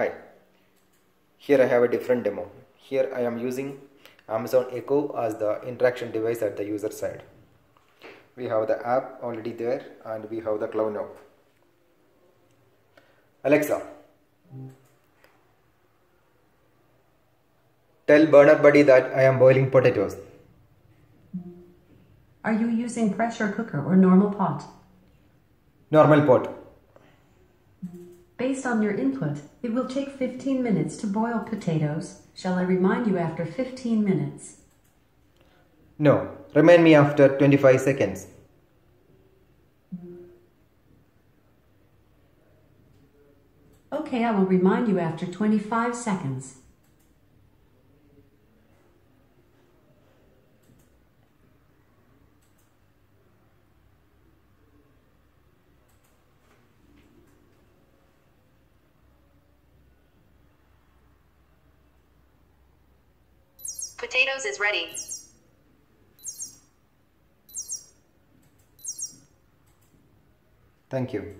Hi, here I have a different demo. Here I am using Amazon Echo as the interaction device at the user side. We have the app already there and we have the cloud now. Alexa, tell burner buddy that I am boiling potatoes. Are you using pressure cooker or normal pot? Normal pot. Based on your input, it will take 15 minutes to boil potatoes. Shall I remind you after 15 minutes? No, remind me after 25 seconds. Okay, I will remind you after 25 seconds. Potatoes is ready. Thank you.